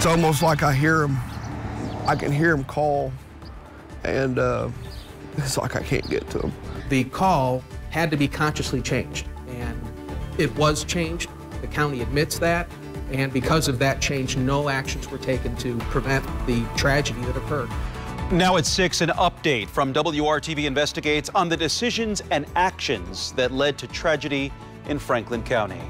It's almost like I hear him. I can hear him call, and uh, it's like I can't get to him. The call had to be consciously changed, and it was changed. The county admits that, and because of that change, no actions were taken to prevent the tragedy that occurred. Now at 6, an update from WRTV Investigates on the decisions and actions that led to tragedy in Franklin County.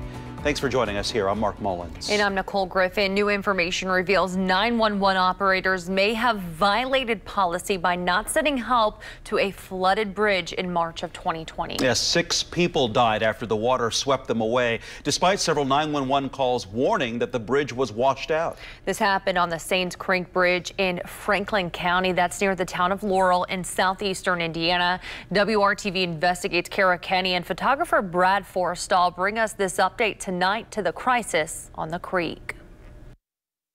Thanks for joining us here. I'm Mark Mullins. And I'm Nicole Griffin. New information reveals 911 operators may have violated policy by not sending help to a flooded bridge in March of 2020. Yes, six people died after the water swept them away, despite several 911 calls warning that the bridge was washed out. This happened on the Sanes Creek Bridge in Franklin County. That's near the town of Laurel in southeastern Indiana. WRTV investigates Kara Kenny and photographer Brad Forstall bring us this update tonight tonight to the crisis on the creek.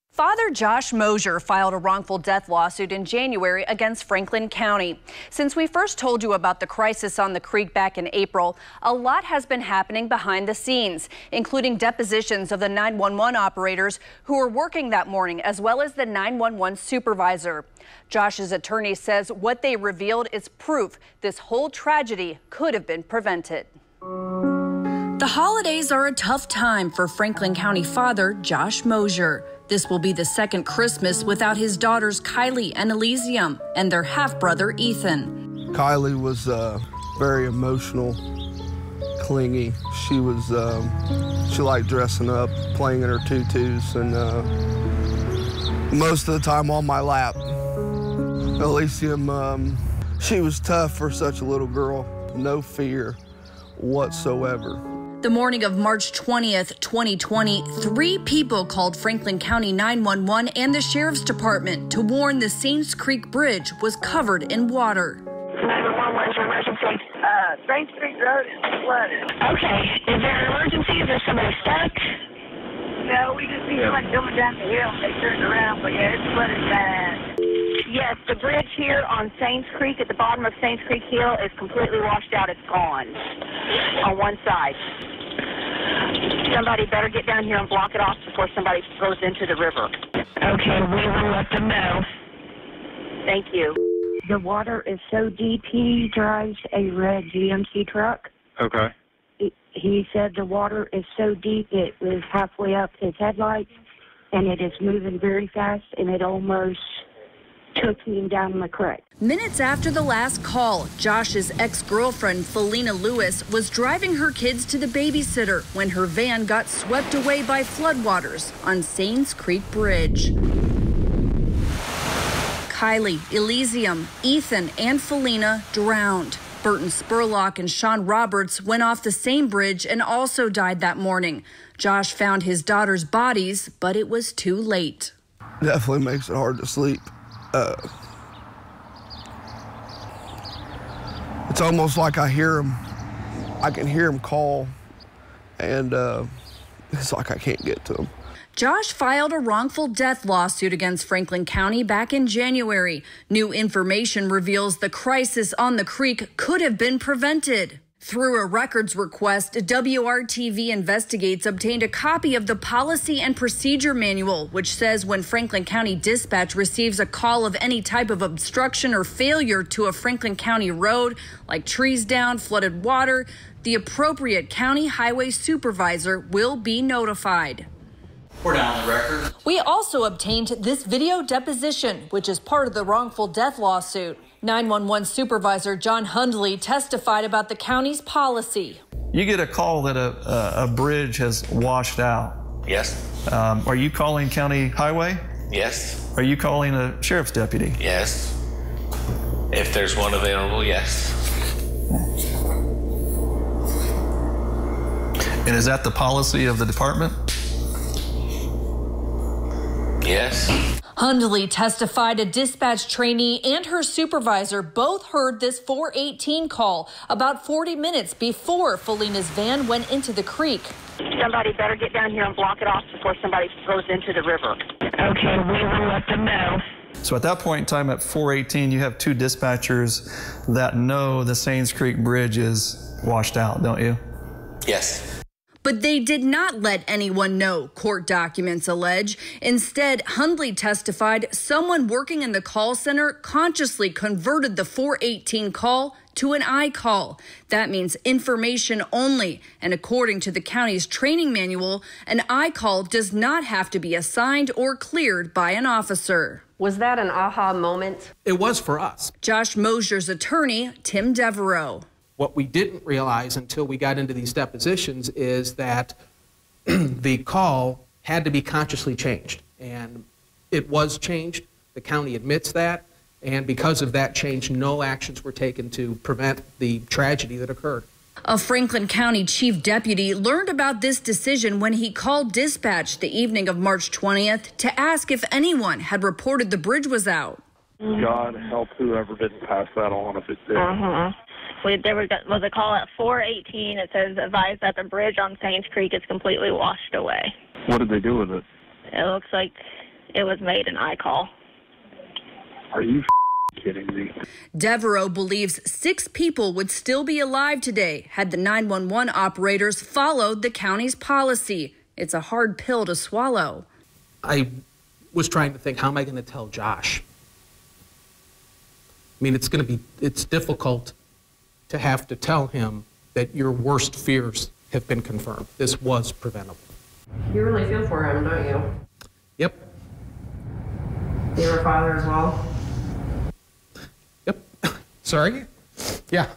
Father Josh Mosier filed a wrongful death lawsuit in January against Franklin County. Since we first told you about the crisis on the creek back in April, a lot has been happening behind the scenes, including depositions of the 911 operators who were working that morning, as well as the 911 supervisor. Josh's attorney says what they revealed is proof this whole tragedy could have been prevented. The holidays are a tough time for Franklin County father Josh Mosier. This will be the second Christmas without his daughters Kylie and Elysium and their half brother Ethan. Kylie was uh, very emotional, clingy. She was, um, she liked dressing up, playing in her tutus, and uh, most of the time on my lap. Elysium, um, she was tough for such a little girl, no fear whatsoever. The morning of March 20th, 2020, three people called Franklin County 911 and the Sheriff's Department to warn the Saints Creek Bridge was covered in water. 911, what's your emergency? Uh, Sanes Creek Road is flooded. Okay. Is there an emergency? Is there somebody stuck? No, we just see someone coming down the hill. They turned around, but yeah, it's flooded bad. Yes, the bridge here on Saints Creek at the bottom of Saints Creek Hill is completely washed out. It's gone on one side. Somebody better get down here and block it off before somebody goes into the river. Okay, we will let them know. Thank you. The water is so deep, he drives a red GMC truck. Okay. He, he said the water is so deep it was halfway up his headlights, and it is moving very fast, and it almost took him down the creek. Minutes after the last call, Josh's ex girlfriend, Felina Lewis, was driving her kids to the babysitter when her van got swept away by floodwaters on Sanes Creek Bridge. Kylie, Elysium, Ethan, and Felina drowned. Burton Spurlock and Sean Roberts went off the same bridge and also died that morning. Josh found his daughter's bodies, but it was too late. Definitely makes it hard to sleep. Uh, it's almost like I hear him. I can hear him call, and uh, it's like I can't get to him. Josh filed a wrongful death lawsuit against Franklin County back in January. New information reveals the crisis on the creek could have been prevented. Through a records request, WRTV Investigates obtained a copy of the Policy and Procedure Manual, which says when Franklin County Dispatch receives a call of any type of obstruction or failure to a Franklin County road, like trees down, flooded water, the appropriate county highway supervisor will be notified. We're down the record. We also obtained this video deposition, which is part of the wrongful death lawsuit. 911 Supervisor John Hundley testified about the county's policy. You get a call that a, a, a bridge has washed out. Yes. Um, are you calling county highway? Yes. Are you calling a sheriff's deputy? Yes. If there's one available, yes. And is that the policy of the department? Yes. Hundley testified a dispatch trainee and her supervisor both heard this 418 call about 40 minutes before Felina's van went into the creek. Somebody better get down here and block it off before somebody goes into the river. Okay, we will let them know. So at that point in time, at 418, you have two dispatchers that know the Sanes Creek Bridge is washed out, don't you? Yes. But they did not let anyone know, court documents allege. Instead, Hundley testified someone working in the call center consciously converted the 418 call to an I call. That means information only. And according to the county's training manual, an I call does not have to be assigned or cleared by an officer. Was that an aha moment? It was for us. Josh Mosier's attorney, Tim Devereaux. What we didn't realize until we got into these depositions is that the call had to be consciously changed. And it was changed. The county admits that. And because of that change, no actions were taken to prevent the tragedy that occurred. A Franklin County chief deputy learned about this decision when he called dispatch the evening of March 20th to ask if anyone had reported the bridge was out. God help whoever didn't pass that on if it did. Uh huh. We, there was a, was a call at 418. It says advised that the bridge on Saints Creek is completely washed away. What did they do with it? It looks like it was made an I call. Are you kidding me? Devereaux believes six people would still be alive today had the 911 operators followed the county's policy. It's a hard pill to swallow. I was trying to think, how am I going to tell Josh? I mean, it's going to be, it's difficult to have to tell him that your worst fears have been confirmed. This was preventable. You really feel for him, don't you? Yep. You're a father as well? Yep. Sorry? Yeah.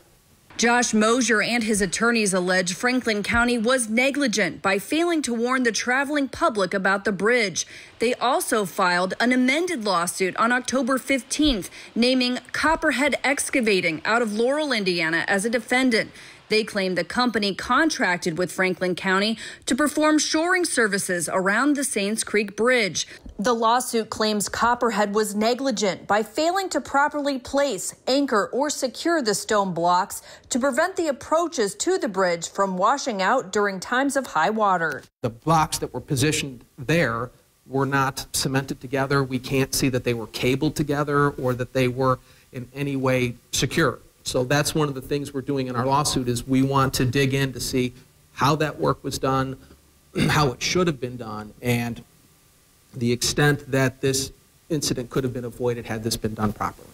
Josh Mosier and his attorneys allege Franklin County was negligent by failing to warn the traveling public about the bridge. They also filed an amended lawsuit on October 15th, naming Copperhead Excavating out of Laurel, Indiana, as a defendant. They claim the company contracted with Franklin County to perform shoring services around the Saints Creek Bridge. The lawsuit claims Copperhead was negligent by failing to properly place, anchor, or secure the stone blocks to prevent the approaches to the bridge from washing out during times of high water. The blocks that were positioned there were not cemented together. We can't see that they were cabled together or that they were in any way secure. So that's one of the things we're doing in our lawsuit is we want to dig in to see how that work was done, how it should have been done, and the extent that this incident could have been avoided had this been done properly.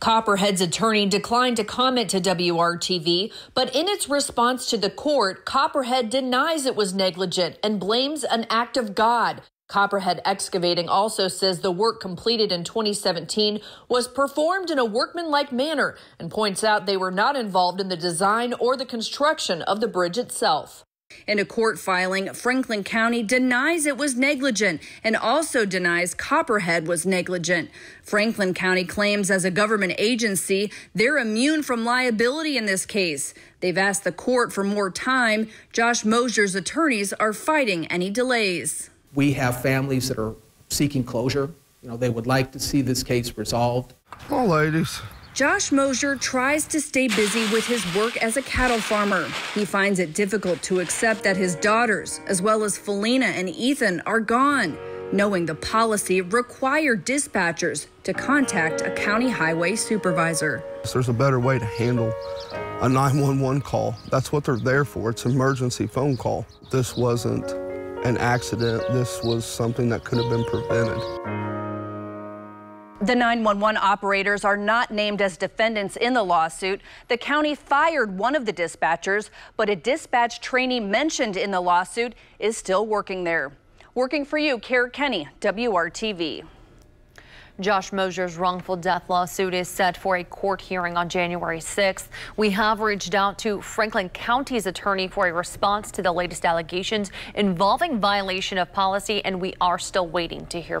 Copperhead's attorney declined to comment to WRTV, but in its response to the court, Copperhead denies it was negligent and blames an act of God. Copperhead Excavating also says the work completed in 2017 was performed in a workmanlike manner and points out they were not involved in the design or the construction of the bridge itself. In a court filing, Franklin County denies it was negligent and also denies Copperhead was negligent. Franklin County claims as a government agency they're immune from liability in this case. They've asked the court for more time. Josh Mosier's attorneys are fighting any delays we have families that are seeking closure. You know, they would like to see this case resolved. Oh, ladies. Josh Mosier tries to stay busy with his work as a cattle farmer. He finds it difficult to accept that his daughters, as well as Felina and Ethan, are gone, knowing the policy required dispatchers to contact a county highway supervisor. There's a better way to handle a 911 call. That's what they're there for. It's an emergency phone call. This wasn't an accident. This was something that could have been prevented. The 911 operators are not named as defendants in the lawsuit. The county fired one of the dispatchers, but a dispatch trainee mentioned in the lawsuit is still working there. Working for you, Kara Kenny, WRTV. Josh Mosier's wrongful death lawsuit is set for a court hearing on January 6th. We have reached out to Franklin County's attorney for a response to the latest allegations involving violation of policy, and we are still waiting to hear back.